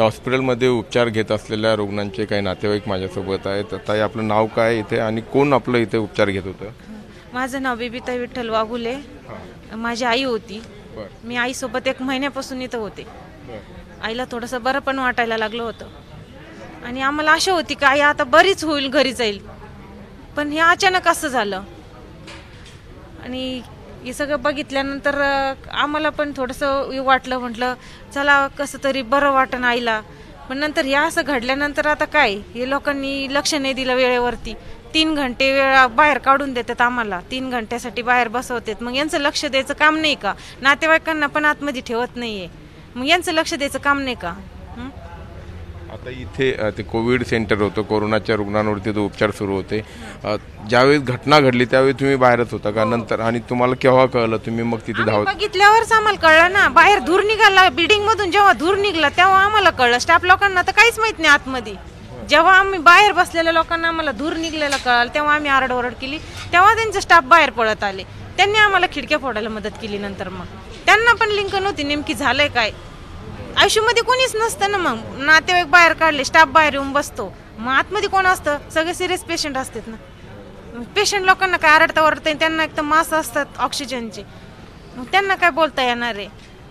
या हॉस्पिटलमध्ये उपचार घेत असलेल्या रुग्णांचे काही नातेवाईक माझ्यासोबत आहेत. ताई आपलं नाव काय इथे आणि कोण आपलं इथे उपचार घेत होतं? माझं नाव बेबीताई विठ्ठल वाघुले. माझी आई होती. मी आईसोबत एक महिन्यापासून इथं होते. आईला थोडंसं बरं पण वाटायला लागलं होतं. आणि आम्हाला आशा होती की आई आता बरीच होईल घरी जाईल. पण हे अचानक असं झालं. आणि हे सगळं बघितल्यानंतर आम्हाला पण थोडंसं वाटलं म्हटलं चला कसं तरी बरं वाटन आईला. पण नंतर हे असं घडल्यानंतर आता काय? हे लोकांनी लक्ष नाही दिलं वेळेवरती. तीन घंटे वेळा बाहेर काढून देतात आम्हाला. तीन घंट्यासाठी बाहेर बसवतात. मग यांचं लक्ष द्यायचं काम नाही का? नातेवाईकांना पण आतमध्ये ठेवत नाहीये. मग यांचं लक्ष द्यायचं काम नाही का? आता इथे ते कोविड सेंटर होतं कोरोनाच्या रुग्णांवरती तो उपचार सुरू होते. ज्यावेळेस घटना घडली त्यावेळी तुम्ही बाहेरच होता का? नंतर आणि तुम्हाला केव्हा कळलं? तुम्ही मग तिथे धावत बघितल्यावरच आम्हाला कळलं ना. बाहेर धूर निघाला बिल्डिंग मधून जेव्हा धूर निघला तेव्हा आम्हाला कळलं. स्टाफ लोकांना तर काहीच माहीत नाही आतमध्ये. जेव्हा आम्ही बाहेर बसलेल्या लोकांना आम्हाला धूर निघलेला कळालं तेव्हा आम्ही आरडओरड केली. तेव्हा त्यांचे स्टाफ बाहेर पळत आले. त्यांनी आम्हाला खिडक्या फोडायला मदत केली नंतर मग. त्यांना पण लिंक नव्हती नेमकी झालंय काय. आयुष्यामध्ये कोणीच नसतं ना मग. नातेवाईक बाहेर काढले स्टाफ बाहेर येऊन बसतो. मग आतमध्ये कोण असतं? सगळे सिरियस पेशंट असतात ना. पेशंट लोकांना काय आरडता ओरडता त्यांना एक तर मास असतात ऑक्सिजनचे मग त्यांना काय बोलता येणार आहे?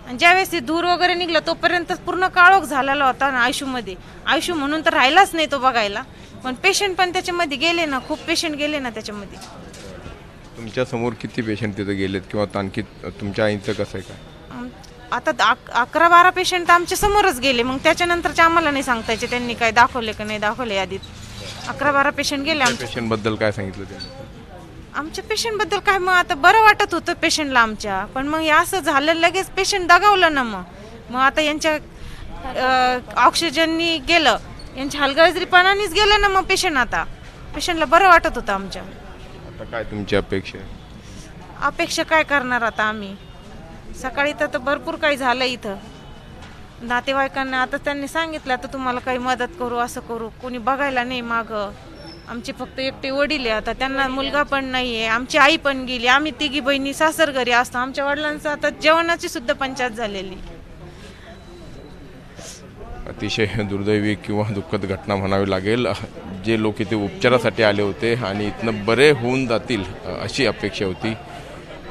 आणि ज्यावेळेस ते धूर वगैरे निघला तोपर्यंत पूर्ण काळोख झालेला होता ना आयुष्यमध्ये. आयुष्य म्हणून तर राहिलाच नाही तो बघायला. पण पेशंट पण त्याच्यामध्ये गेले ना खूप पेशंट गेले ना त्याच्यामध्ये. तुमच्यासमोर किती पेशंट तिथे गेलेत? किंवा आणखी तुमच्या आईचं कसं आहे? काय आता अक- अकरा बारा पेशंट आमच्या समोरच गेले. मग त्याच्यानंतरचे आम्हाला नाही सांगता यायचे त्यांनी काय दाखवले का नाही दाखवले यादीत. अकरा बारा पेशंट गेले आमच्या पेशंटबद्दल काय सांगितलं त्यांनी? आमच्या पेशंटबद्दल काय मग आता बरं वाटत होतं पेशंटला आमच्या. पण मग हे असं झालं लगेच पेशंट दगावलं ना मग. मग आता यांच्या ऑक्सिजननी गेलं. यांच्या हलगर्जीपणानेच गेलं ना मग पेशंट आता. पेशंटला बरं वाटत होतं आमच्या. आता काय तुमची अपेक्षा आहे? अपेक्षा काय करणार आता आम्ही? सकाळी तर तर भरपूर काही झालं इथं. नातेवाईकांना आता त्यांनी सांगितलं आता तुम्हाला काही मदत करू असं करू. कोणी बघायला नाही माग. आमचे फक्त एकटे वडील आहे आता त्यांना मुलगा पण नाही आहे आमची आई पण गेली. आम्ही तिघी बहिणी सासर घरी असतो. आमच्या वडिलांचं आता जेवणाची सुद्धा पंचायत झालेली. अतिशय दुर्दैवी किंवा दुःखद घटना म्हणावी लागेल. जे लोक इथे उपचारासाठी आले होते आणि इथनं बरे होऊन जातील अशी अपेक्षा होती.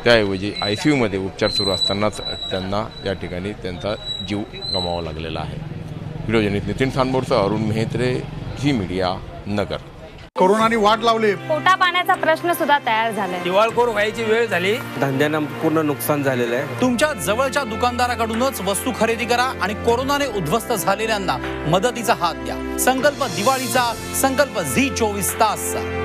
त्याऐवजी आय सी यूमध्ये उपचार सुरू असतानाच त्यांना या ठिकाणी त्यांचा जीव गमावा लागलेला आहे. व्हिडिओ नितीन सांबोरचं अरुण मेहत्रे झी मीडिया नगर. कोरोनाने वाट लावली. पोटा पाण्याचा प्रश्न सुद्धा तयार झालाय. दिवाळखोर व्हायची वेळ झाली. धंद्यांना पूर्ण नुकसान झालेलं आहे. तुमच्या जवळच्या दुकानदाराकडूनच वस्तू खरेदी करा आणि कोरोनाने उद्ध्वस्त झालेल्यांना मदतीचा हात द्या. संकल्प दिवाळीचा संकल्प झी चोवीस तासचा.